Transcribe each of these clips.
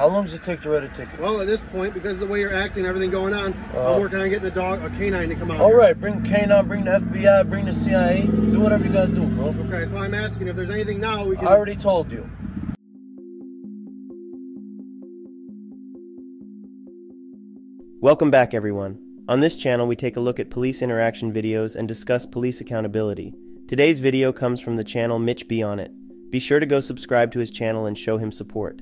How long does it take to write a ticket? Well, at this point, because of the way you're acting, everything going on, Uh, I'm working on getting the dog, a canine to come out. All right, bring K9, bring the FBI, bring the CIA. Do whatever you gotta do, bro. Okay, so I'm asking if there's anything now we can. I already told you. Welcome back, everyone. On this channel, we take a look at police interaction videos and discuss police accountability. Today's video comes from the channel Mitch Be On It. Be sure to go subscribe to his channel and show him support.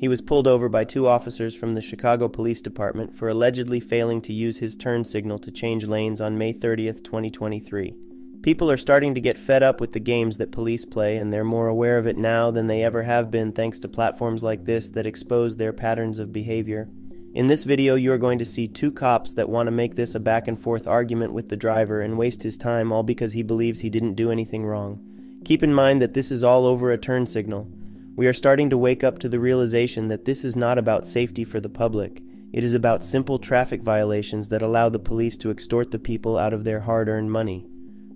He was pulled over by two officers from the Chicago Police Department for allegedly failing to use his turn signal to change lanes on May 30th, 2023. People are starting to get fed up with the games that police play, and they're more aware of it now than they ever have been thanks to platforms like this that expose their patterns of behavior. In this video, you are going to see two cops that want to make this a back and forth argument with the driver and waste his time all because he believes he didn't do anything wrong. Keep in mind that this is all over a turn signal. We are starting to wake up to the realization that this is not about safety for the public. It is about simple traffic violations that allow the police to extort the people out of their hard earned money.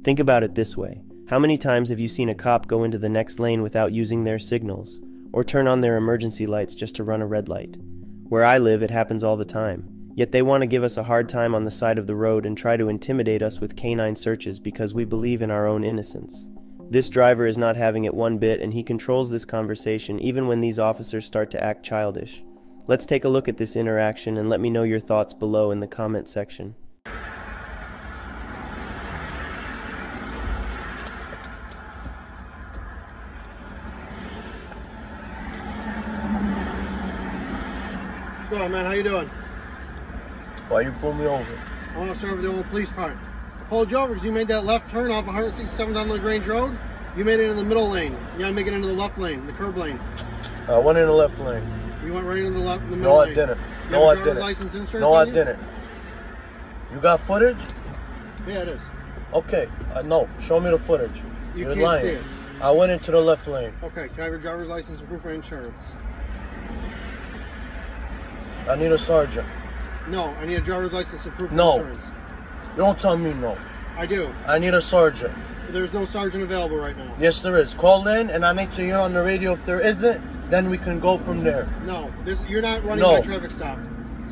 Think about it this way How many times have you seen a cop go into the next lane without using their signals, or turn on their emergency lights just to run a red light? Where I live, it happens all the time. Yet they want to give us a hard time on the side of the road and try to intimidate us with canine searches because we believe in our own innocence. This driver is not having it one bit, and he controls this conversation even when these officers start to act childish. Let's take a look at this interaction and let me know your thoughts below in the comment section. What's going on, man? How you doing? Why you pull me over? Oh, I want to serve the old police car. Pulled you over because you made that left turn off 167 down Lagrange Road. You made it in the middle lane. You gotta make it into the left lane, the curb lane. I went in the left lane. You went right into the left, the middle No, I didn't. You No, I have a driver's didn't. No, I you? didn't. You got footage? Yeah, it is. Okay, uh, no. Show me the footage. You You're can't lying. it. I went into the left lane. Okay, can I have your driver's license and proof of insurance? I need a sergeant. No, I need a driver's license and proof of No. insurance. Don't tell me no. I do. I need a sergeant. There's no sergeant available right now. Yes, there is. Call in, and I need to hear on the radio. If there isn't, then we can go from there. No, this you're not running No. my traffic stop.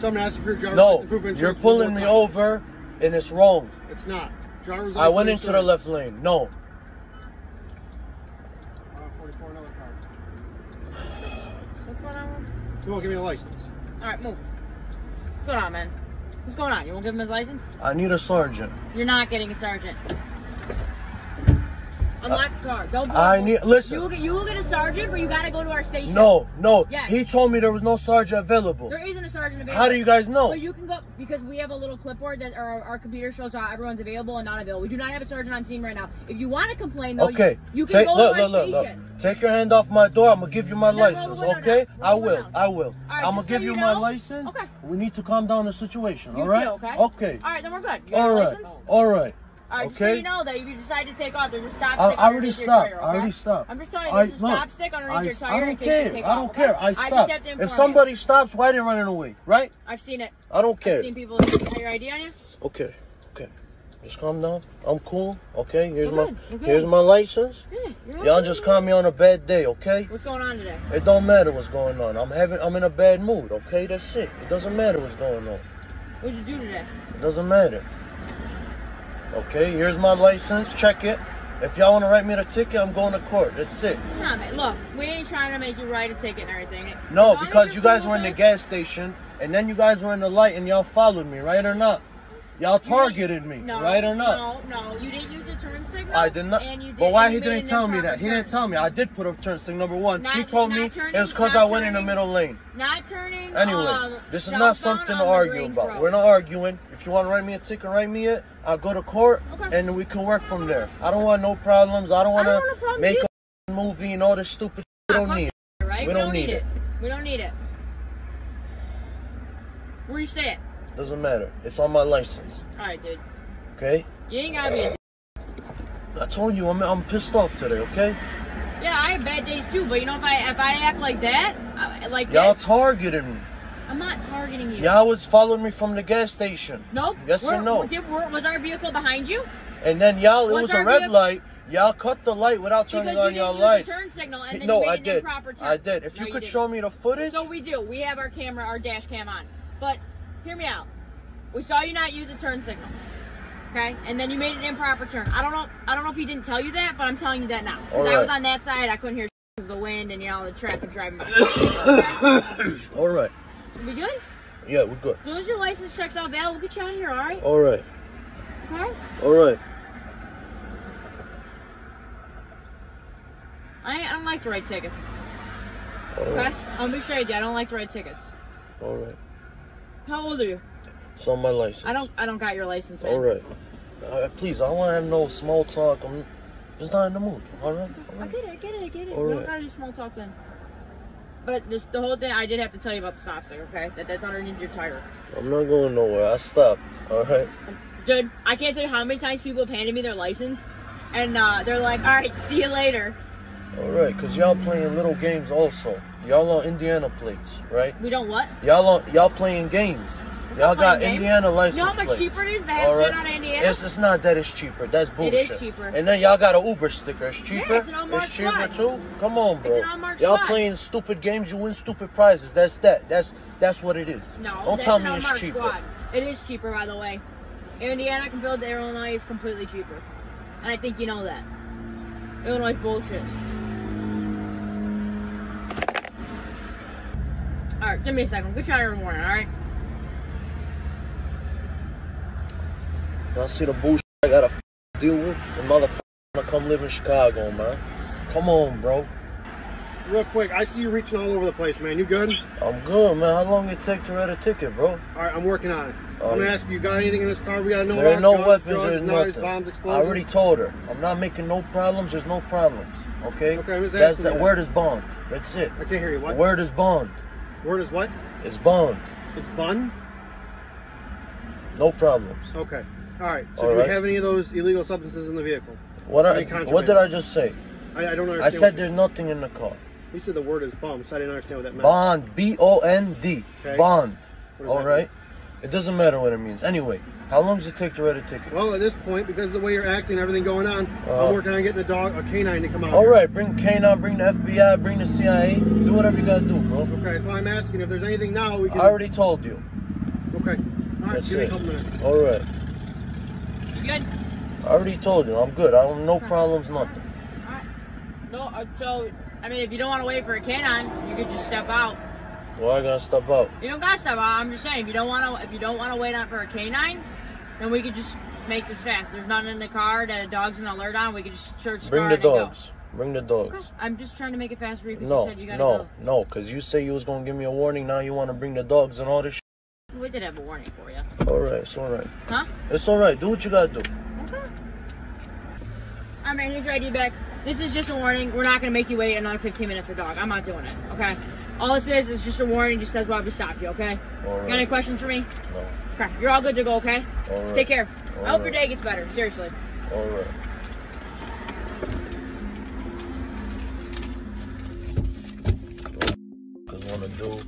Someone asked you for your driver's No, license and proof of you're pulling me time. over, and it's wrong. It's not. Driver's I went and into the left lane. No. Uh, 44, another car. What's going on? You won't give me a license. All right, move. What's going on, man? What's going on? You won't give him his license? I need a sergeant. You're not getting a sergeant. Uh, Unlock the car. Go. I need- listen. You will get you will get a sergeant, but you gotta go to our station. No, no. Yes. He told me there was no sergeant available. There isn't a sergeant available. How do you guys know? So you can go because we have a little clipboard that our, our computer shows how everyone's available and not available. We do not have a sergeant on scene right now. If you want to complain though, Okay. you, you can Take, go look, to our look, look, look. Take your hand off my door. I'm gonna give you my No, license. window okay? down. I will. I will. Right, I'm gonna give you my license. Okay. We need to calm down the situation. All right? too, okay? Okay. All right, then we're good. You All right. license? All right. All right, just so you know that if you decide to take off, there's a stop I, stick. I already underneath your stopped. tire, I already stopped. I'm just telling you, I- there's a look, stop stick underneath I, your I tire don't in case care. you take I don't okay? care. I I stopped. If inform you. somebody stops, why are they running away? Right? I've seen it. I don't care. I've seen people have your ID on you. Okay. Okay. Just calm down. I'm cool. Okay. Here's We're my good. Good. here's my license. Yeah, Y'all just caught me on a bad day. Okay. What's going on today? It don't matter what's going on. I'm having I'm in a bad mood, okay? That's it. It doesn't matter what's going on. What'd you do today? It doesn't matter. Okay, here's my license. Check it. If y'all want to write me the ticket, I'm going to court. That's it. Come on, man. Look, we ain't trying to make you write a ticket and everything. No, As long as because you're guys were in the gas station, and then you guys were in the light, and y'all followed me, right or not? Y'all targeted me, no, right or not? No, no, you didn't use the turn signal. I did not. And you did, but why he didn't tell me that? He didn't tell me. I did put up turn signal number one. Not- he told me turning- it was because I went in the middle lane. Not turning. Anyway, um, this is not something to argue about. Road. We're not arguing. If you want to write me a ticket, write me it. I'll go to court Okay. and we can work from there. I don't want no problems. I don't want I don't want a to make either. a movie and all this stupid. We don't need. it, Right? We don't need it. We don't need it. Where you stay at? Doesn't matter. It's on my license. All right, dude. Okay? You ain't gotta be. A I told you I'm, I'm pissed off today. Okay? yeah, I have bad days too, but you know if I if I act like that, uh, like Y'all this, targeted me. I'm not targeting you. Y'all was following me from the gas station. Nope. Yes or no? did- were- was our vehicle behind you? And then y'all, it Was was a red vehicle- light, Y'all cut the light without turning Because you on didn't use lights. turn signal and then no, you made I did. turn. I did. If No, you could didn't. show me the footage. So we do. We have our camera, our dash cam on. But hear me out. We saw you not use a turn signal. Okay? And then you made an improper turn. I don't know I don't know if he didn't tell you that, but I'm telling you that now. Because I was on that side, I couldn't hear because of the wind and you know the traffic driving okay? all right. We good? Yeah, we're good. As soon as your license checks out valid, we'll get you out of here, alright? All right. Okay? All right. I, I don't like to write tickets. All Okay? right. I'll be straight with you. I don't like to write tickets. All right. How old are you? It's on my license. I don't I don't got your license, man. All right. Uh, please, I don't want to have no small talk. I'm just not in the mood. All right. All I right. get it, I get it, I get it. All we right. don't gotta do small talk then. But this, the whole thing, I did have to tell you about the stop stick, okay? That that's underneath your tire. I'm not going nowhere. I stopped. All right. Dude, I can't tell you how many times people have handed me their license, and uh, they're like, "All right, see you later." All right. Cause y'all playing little games also. Y'all on Indiana plates, right? We don't what? Y'all on y'all playing games. Y'all got games. Indiana You license know how much plates. cheaper it is to have shit right. out of Indiana? It's, it's not that it's cheaper. That's bullshit. is cheaper. And then y'all got an Uber sticker. It's cheaper. it's an unmarked cheaper too. Come on, bro. It's y'all playing stupid games. You win stupid prizes. That's that. That's that's what it is. No, Don't tell me it's cheaper. squad. It is cheaper, by the way. Indiana compared to Illinois is completely cheaper, and I think you know that. Illinois is bullshit. Give me a second. We'll get you out here in the morning. All right. Y'all see the bullshit I gotta deal with? The motherfucker wanna come live in Chicago, man. Come on, bro. Real quick, I see you reaching all over the place, man. You good? I'm good, man. How long it take to write a ticket, bro? All right, I'm working on it. Oh, I'm gonna yeah. ask you, you got anything in this car we gotta know There about? ain't no Guns, weapons, drugs, there's knives, nothing. bombs, I already told her. I'm not making no problems, there's no problems. Okay? Okay, I'm just That's asking the you that. word is bond. That's it. I can't hear you. The What? word is bond. Word is what? It's bond. It's bun? No problems. Okay. All right. So All do right. we have any of those illegal substances in the vehicle? What Any what did I just say? I, I don't understand. I said there's nothing in the car. You said the word is bum, so I didn't understand what that meant. Bond. B O N D. Okay. Bond. All right? It doesn't matter what it means. Anyway, how long does it take to write a ticket? Well, at this point, because of the way you're acting, everything going on, Uh, I'm working on getting a dog, a canine to come out. All here. right, bring K9, bring the FBI, bring the CIA. Do whatever you gotta do, bro. Okay, so I'm asking if there's anything now we can. I already told you. Okay. All right, That's give me a it. couple minutes. All right. You good? I already told you. I'm good. I don't no problems, nothing. Alright. No, uh, so, I mean, if you don't want to wait for a canine, you could just step out. Well, I gotta step up. You don't gotta step up. I'm just saying, if you don't want to, if you don't want to wait on for a canine, then we could just make this fast. There's nothing in the car that a dog's an alert on. We could just search the Bring the then dogs. Bring the dogs. Okay. I'm just trying to make it fast for you because No, you said you gotta no, go. no, because you say you was gonna give me a warning. Now you want to bring the dogs and all this. Shit. We did have a warning for you. All right, it's all right. Huh? It's all right. Do what you gotta do. Okay. Alright, man, here's your ID back. This is just a warning. We're not gonna make you wait another 15 minutes for dog. I'm not doing it. Okay. All this is is just a warning. Just says why we stopped you. Okay. All Got any questions for me? No. Okay. You're all good to go. Okay. All right. Take care. All I hope your day gets better. Seriously. All right. Cause wanna do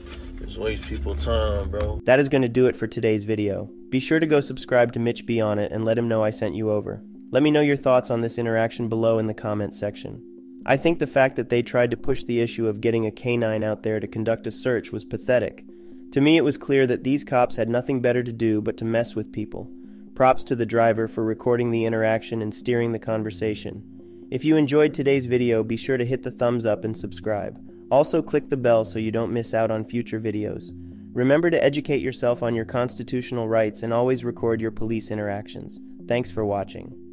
is waste people time, bro. That is going to do it for today's video. Be sure to go subscribe to Mitch B On It and let him know I sent you over. Let me know your thoughts on this interaction below in the comment section. I think the fact that they tried to push the issue of getting a canine out there to conduct a search was pathetic. To me, it was clear that these cops had nothing better to do but to mess with people. Props to the driver for recording the interaction and steering the conversation. If you enjoyed today's video, be sure to hit the thumbs up and subscribe. Also, click the bell so you don't miss out on future videos. Remember to educate yourself on your constitutional rights and always record your police interactions. Thanks for watching.